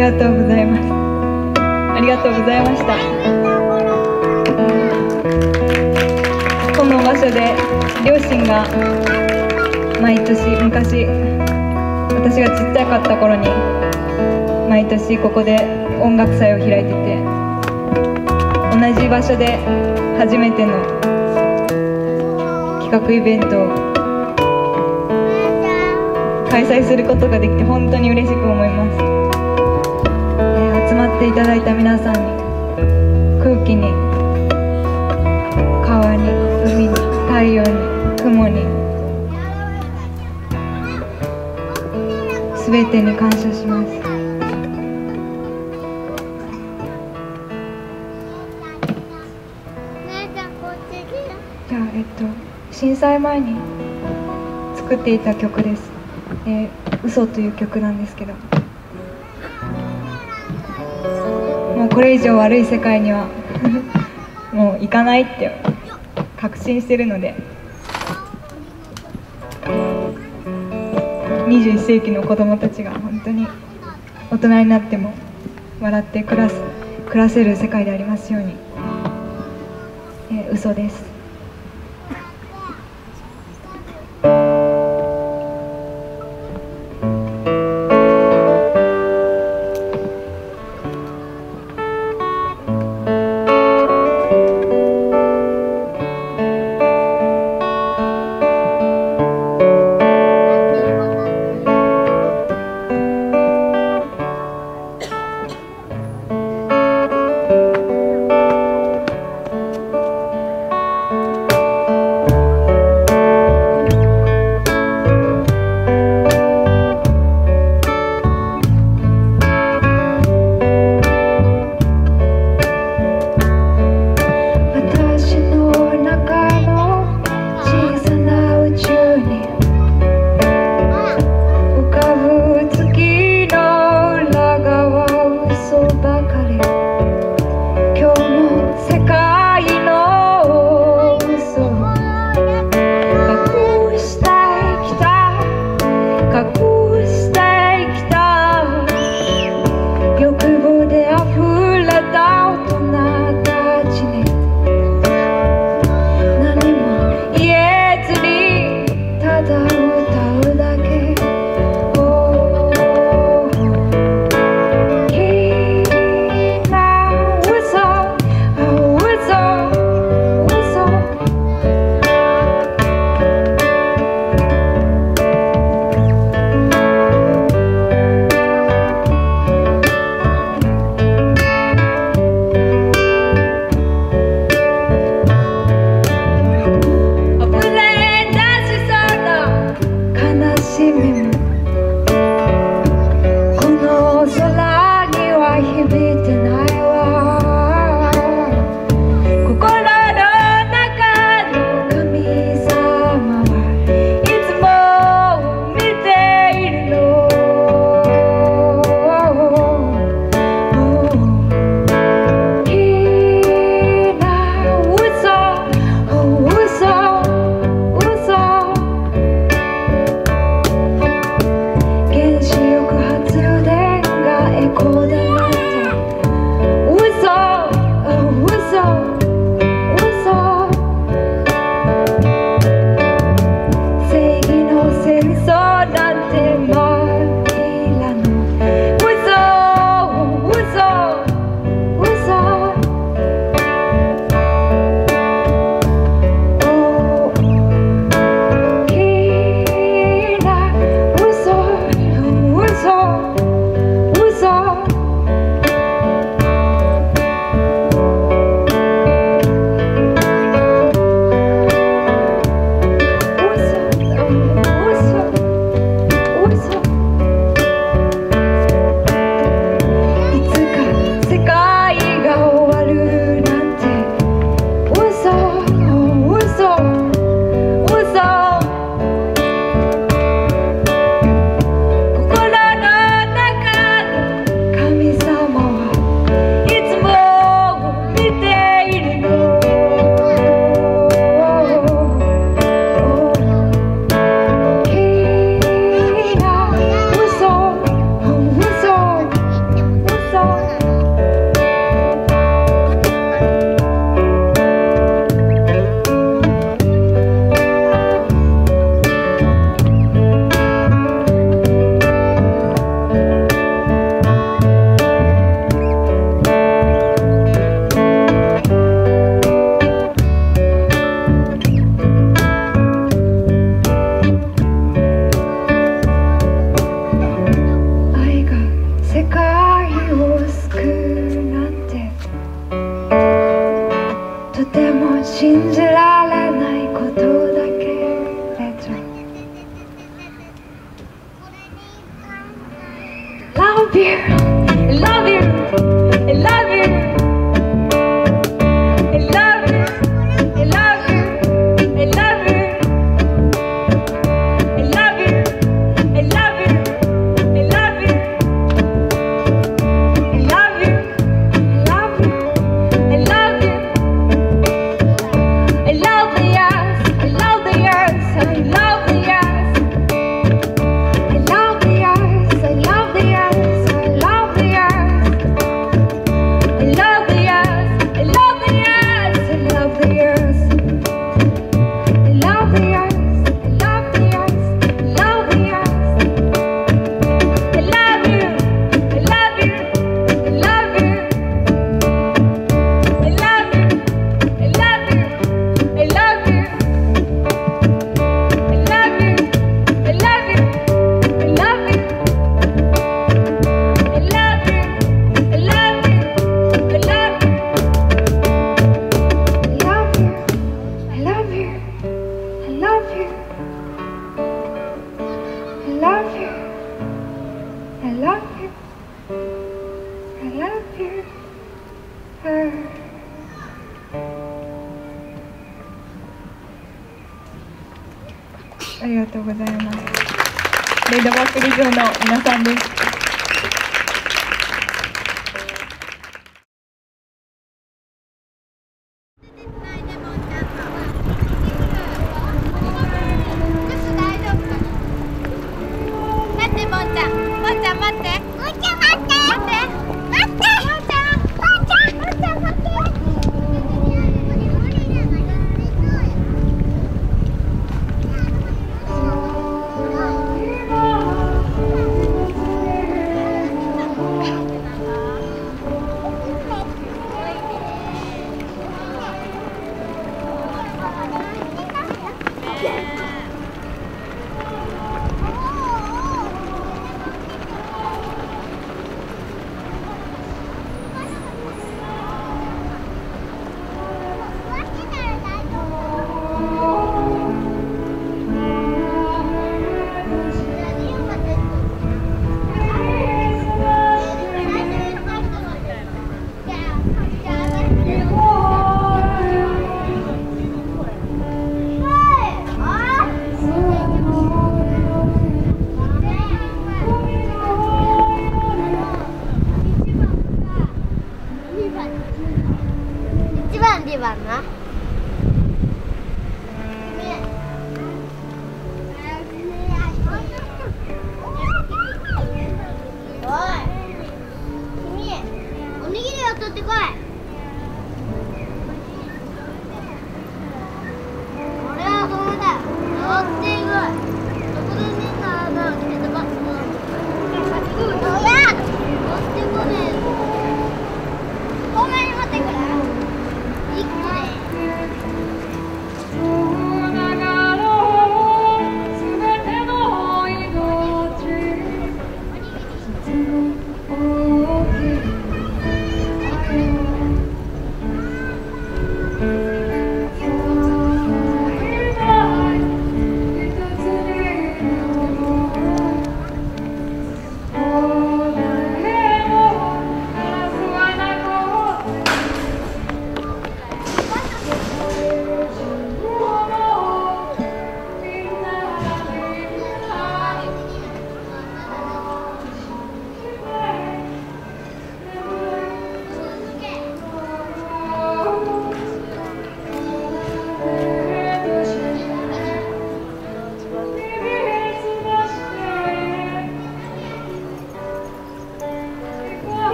がとうございます。ありがとうございました。この場所で両親が毎年昔私がちっちゃかった頃に毎年ここで音楽祭を開いてて同じ場所で初めての企画イベントを開催することができて本当に嬉しく思います、ていただいた皆さんに空気に川に海に太陽に雲に全てに感謝します。じゃあえっと震災前に作っていた曲です「えー嘘という曲なんですけど。もうこれ以上悪い世界には もう行かないって確信してるので。21世紀の子供たちが本当に大人になっても笑って暮らす暮らせる世界でありますように、えー嘘です。ありがとうございます。レイドバックリゾの皆さんです。もん。ちゃん待って。1番2番な。